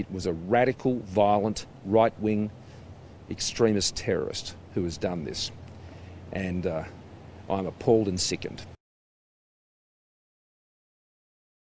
it was a radical, violent, right wing extremist terrorist who has done this. And uh, I'm appalled and sickened.